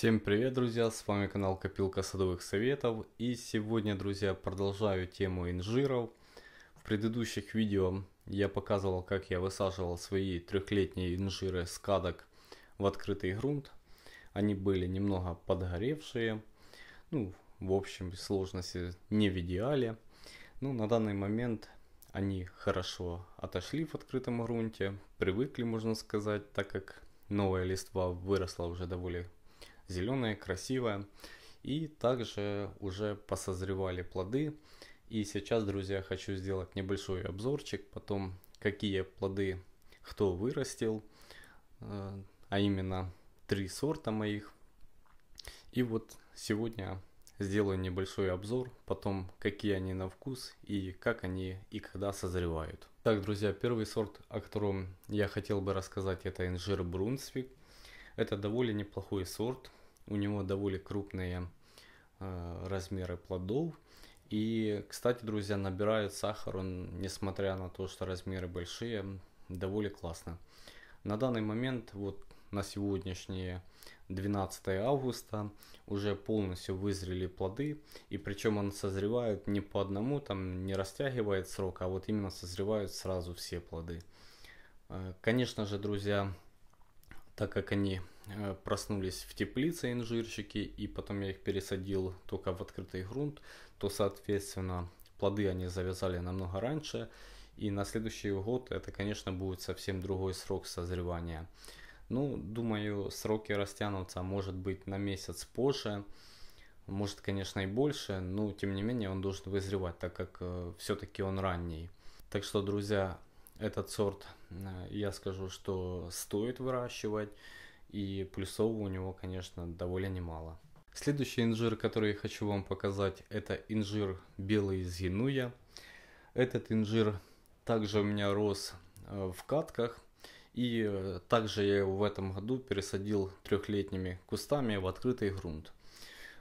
Всем привет, друзья! С вами канал Копилка садовых советов. И сегодня, друзья, продолжаю тему инжиров. В предыдущих видео я показывал, как я высаживал свои трехлетние инжиры с кадок в открытый грунт. Они были немного подгоревшие. Ну, в общем, сложности не в идеале. Ну, на данный момент они хорошо отошли в открытом грунте. Привыкли, можно сказать, так как новая листва выросла уже довольно зеленая, красивая. И также уже посозревали плоды. И сейчас, друзья, хочу сделать небольшой обзорчик, потом какие плоды кто вырастил, э, а именно три сорта моих. И вот сегодня сделаю небольшой обзор, потом какие они на вкус и как они и когда созревают. Так, друзья, первый сорт, о котором я хотел бы рассказать, это инжир Брунсвик. Это довольно неплохой сорт, у него довольно крупные э, размеры плодов. И, кстати, друзья, набирает сахар он, несмотря на то, что размеры большие, довольно классно. На данный момент, вот на сегодняшнее 12 августа, уже полностью вызрели плоды. И причем он созревает не по одному, там не растягивает срок, а вот именно созревают сразу все плоды. Э, конечно же, друзья, так как они э, проснулись в теплице инжирчики, и потом я их пересадил только в открытый грунт, то, соответственно, плоды они завязали намного раньше, и на следующий год это, конечно, будет совсем другой срок созревания. Ну, думаю, сроки растянутся, может быть, на месяц позже, может, конечно, и больше, но, тем не менее, он должен вызревать, так как э, все-таки он ранний. Так что, друзья, этот сорт, э, я скажу, что стоит выращивать. И плюсов у него, конечно, довольно немало. Следующий инжир, который я хочу вам показать, это инжир белый из Генуя. Этот инжир также у меня рос э, в катках. И э, также я его в этом году пересадил трехлетними кустами в открытый грунт.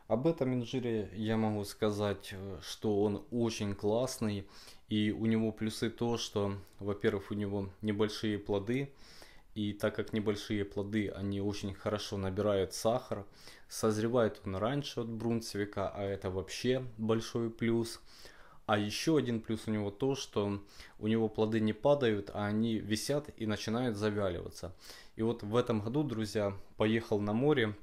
Об этом инжире я могу сказать, что он очень классный и у него плюсы то, что, во-первых, у него небольшие плоды, и так как небольшие плоды, они очень хорошо набирают сахар, созревает он раньше от брунцвика, а это вообще большой плюс. А еще один плюс у него то, что у него плоды не падают, а они висят и начинают завяливаться. И вот в этом году, друзья, поехал на море,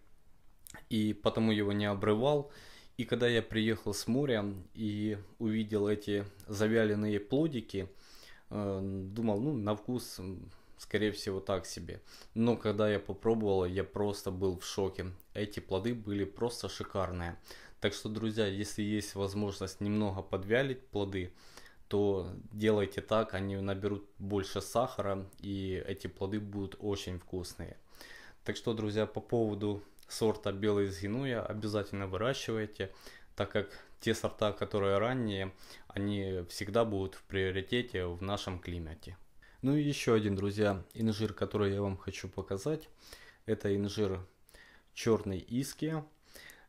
и потому его не обрывал. И когда я приехал с моря и увидел эти завяленные плодики, э, думал, ну, на вкус, скорее всего, так себе. Но когда я попробовал, я просто был в шоке. Эти плоды были просто шикарные. Так что, друзья, если есть возможность немного подвялить плоды, то делайте так, они наберут больше сахара, и эти плоды будут очень вкусные. Так что, друзья, по поводу сорта белый из генуя обязательно выращивайте, так как те сорта, которые ранние, они всегда будут в приоритете в нашем климате. Ну и еще один, друзья, инжир, который я вам хочу показать, это инжир черный иски.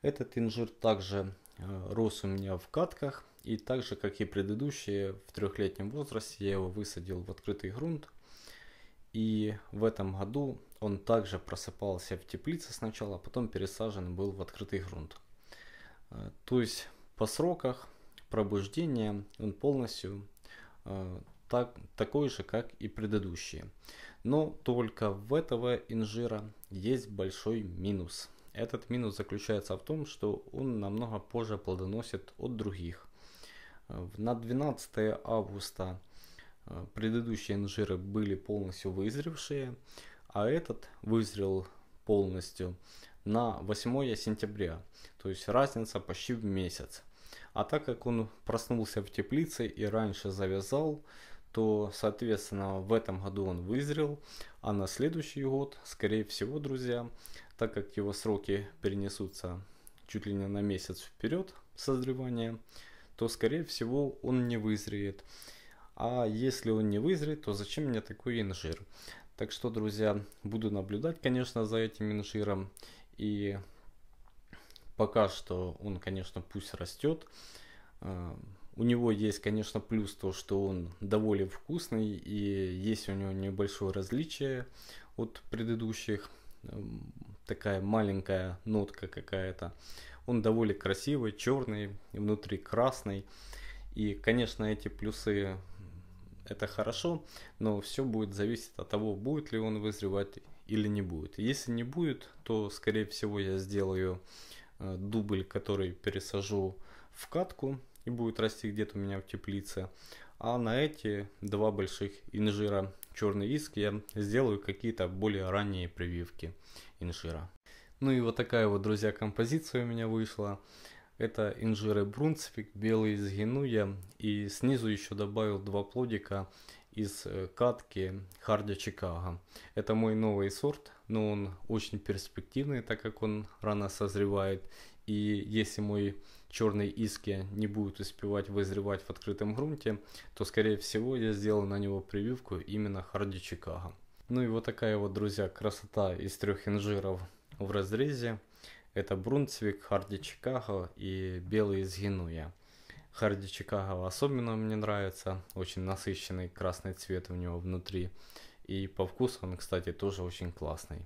Этот инжир также э, рос у меня в катках, и так же, как и предыдущие, в трехлетнем возрасте я его высадил в открытый грунт. И в этом году он также просыпался в теплице сначала, а потом пересажен был в открытый грунт. Э, то есть по сроках пробуждения он полностью э, так, такой же, как и предыдущие. Но только в этого инжира есть большой минус. Этот минус заключается в том, что он намного позже плодоносит от других. Э, на 12 августа предыдущие инжиры были полностью вызревшие, а этот вызрел полностью на 8 сентября. То есть разница почти в месяц. А так как он проснулся в теплице и раньше завязал, то, соответственно, в этом году он вызрел, а на следующий год, скорее всего, друзья, так как его сроки перенесутся чуть ли не на месяц вперед созревания, то, скорее всего, он не вызреет. А если он не вызреет, то зачем мне такой инжир? Так что, друзья, буду наблюдать, конечно, за этим инжиром. И пока что он, конечно, пусть растет. А, у него есть, конечно, плюс то, что он довольно вкусный и есть у него небольшое различие от предыдущих. такая маленькая нотка какая-то. Он довольно красивый, черный, внутри красный. И, конечно, эти плюсы это хорошо, но все будет зависеть от того, будет ли он вызревать или не будет. Если не будет, то, скорее всего, я сделаю э, дубль, который пересажу в катку и будет расти где-то у меня в теплице. А на эти два больших инжира черный иск я сделаю какие-то более ранние прививки инжира. Ну и вот такая вот, друзья, композиция у меня вышла. Это инжиры Брунсвик, белый из Генуя. И снизу еще добавил два плодика из э, катки Харди Чикаго. Это мой новый сорт, но он очень перспективный, так как он рано созревает. И если мой черный иски не будет успевать вызревать в открытом грунте, то скорее всего я сделаю на него прививку именно Харди Чикаго. Ну и вот такая вот, друзья, красота из трех инжиров в разрезе. Это Брунцвик, Харди Чикаго и Белый из Генуя. Харди Чикаго особенно мне нравится, очень насыщенный красный цвет у него внутри. И по вкусу он, кстати, тоже очень классный.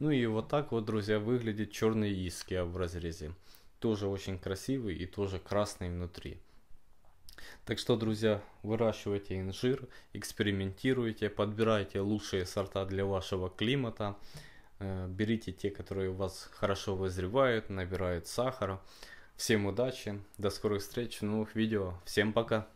Ну и вот так вот, друзья, выглядит черный иски в разрезе. Тоже очень красивый и тоже красный внутри. Так что, друзья, выращивайте инжир, экспериментируйте, подбирайте лучшие сорта для вашего климата. Э, берите те, которые у вас хорошо вызревают, набирают сахара. Всем удачи, до скорых встреч в новых видео. Всем пока!